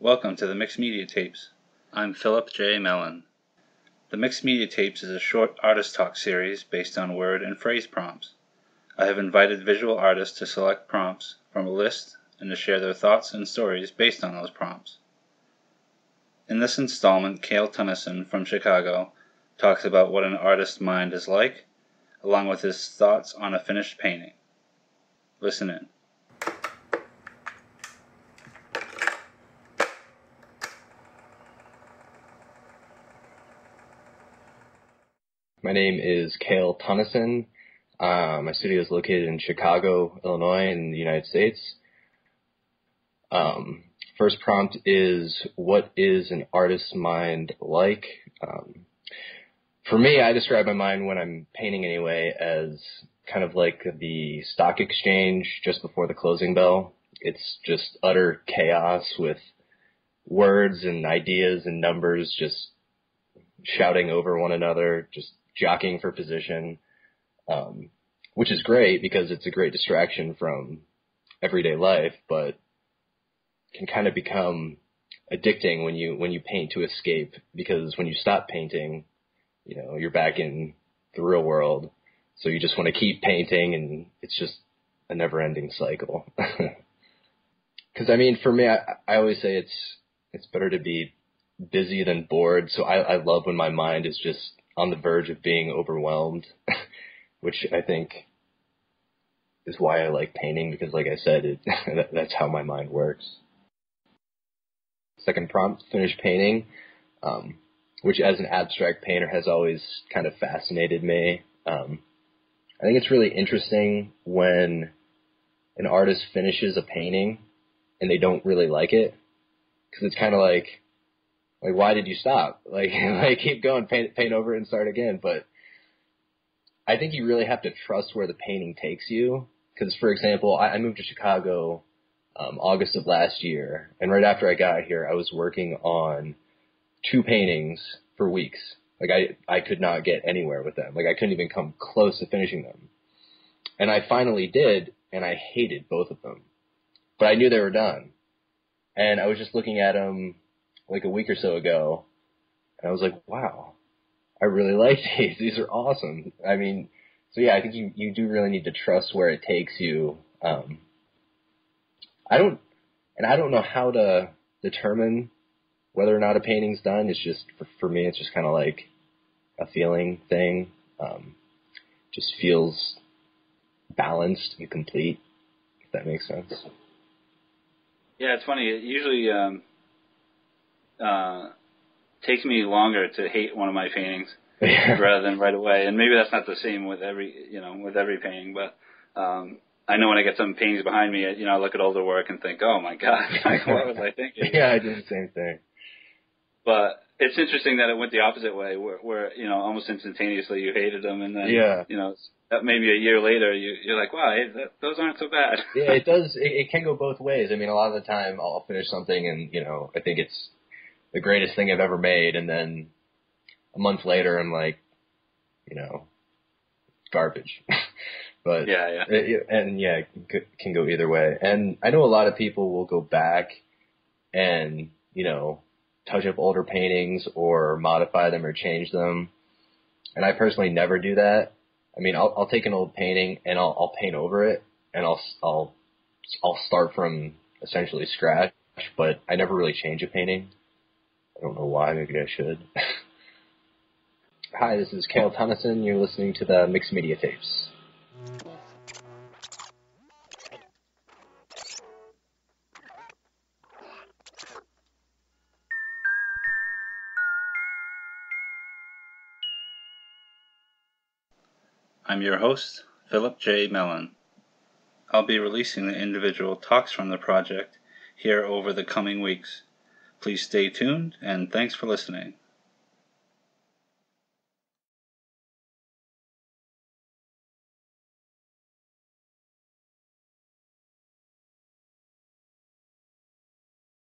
Welcome to the Mixed Media Tapes. I'm Phillip J. Mellen. The Mixed Media Tapes is a short artist talk series based on word and phrase prompts. I have invited visual artists to select prompts from a list and to share their thoughts and stories based on those prompts. In this installment, Kale Tunnessen from Chicago talks about what an artist's mind is like, along with his thoughts on a finished painting. Listen in. My name is Kale Tunnessen. Uh, my studio is located in Chicago, Illinois, in the United States. Um, first prompt is what is an artist's mind like? Um, for me, I describe my mind when I'm painting anyway as kind of like the stock exchange just before the closing bell. It's just utter chaos with words and ideas and numbers just shouting over one another, just jockeying for position, um, which is great because it's a great distraction from everyday life, but can kind of become addicting when you when you paint to escape because when you stop painting, you know, you're back in the real world. So you just want to keep painting and it's just a never ending cycle. Cause I mean, for me, I, I always say it's, it's better to be busy than bored. So I, I love when my mind is just on the verge of being overwhelmed, which I think is why I like painting because like I said, it, that, that's how my mind works. Second prompt, finish painting. Um, which as an abstract painter has always kind of fascinated me. Um, I think it's really interesting when an artist finishes a painting and they don't really like it because it's kind of like like why did you stop like like keep going paint paint over it and start again but I think you really have to trust where the painting takes you because for example I, I moved to Chicago um, August of last year and right after I got here I was working on two paintings for weeks. Like I, I could not get anywhere with them. Like I couldn't even come close to finishing them. And I finally did, and I hated both of them. But I knew they were done. And I was just looking at them like a week or so ago, and I was like, wow, I really like these. These are awesome. I mean, so yeah, I think you, you do really need to trust where it takes you. Um, I don't, and I don't know how to determine whether or not a painting's done. It's just for, for me, it's just kind of like a feeling thing. Um, just feels balanced and complete. If that makes sense. Yeah, it's funny. It usually um, uh, takes me longer to hate one of my paintings rather than right away. And maybe that's not the same with every you know with every painting, but um, I know when I get some paintings behind me, you know, I look at older work and think, oh my god, what was I thinking? yeah, I do the same thing. But it's interesting that it went the opposite way, where, where you know almost instantaneously you hated them, and then yeah. you know maybe a year later you you're like, wow, hey, that, those aren't so bad. yeah, it does. It, it can go both ways. I mean, a lot of the time I'll finish something and you know I think it's the greatest thing I've ever made, and then a month later I'm like, you know, garbage. but yeah, yeah, it, and yeah, it can go either way. And I know a lot of people will go back and you know touch up older paintings or modify them or change them. And I personally never do that. I mean, I'll, I'll take an old painting and I'll, I'll paint over it and I'll, I'll, I'll start from essentially scratch, but I never really change a painting. I don't know why. Maybe I should. Hi, this is Kale Tunnessen. You're listening to the Mixed Media Tapes. I'm your host, Phillip J. Mellen. I'll be releasing the individual talks from the project here over the coming weeks. Please stay tuned and thanks for listening.